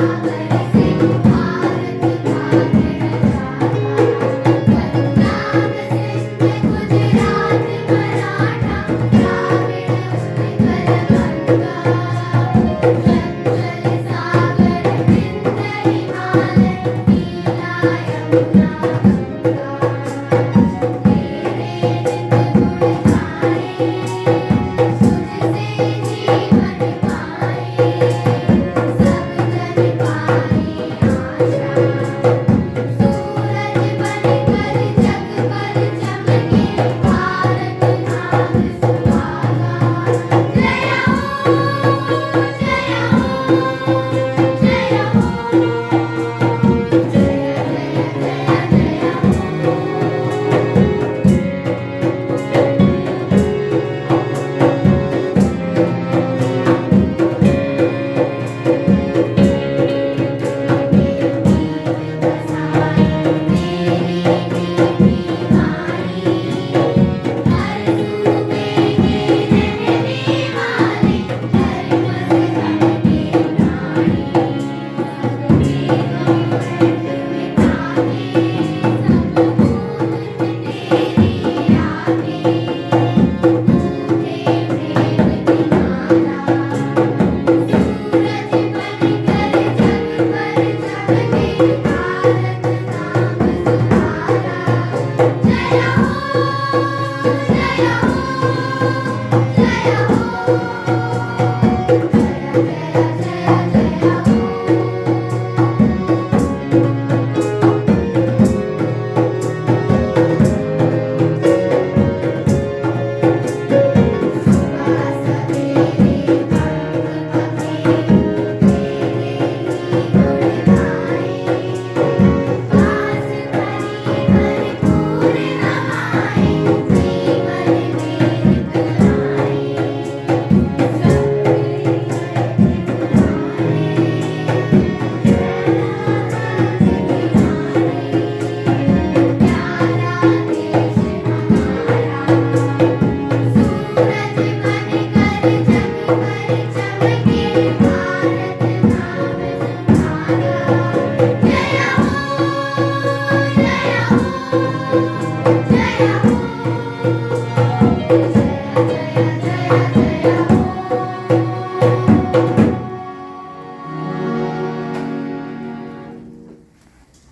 away.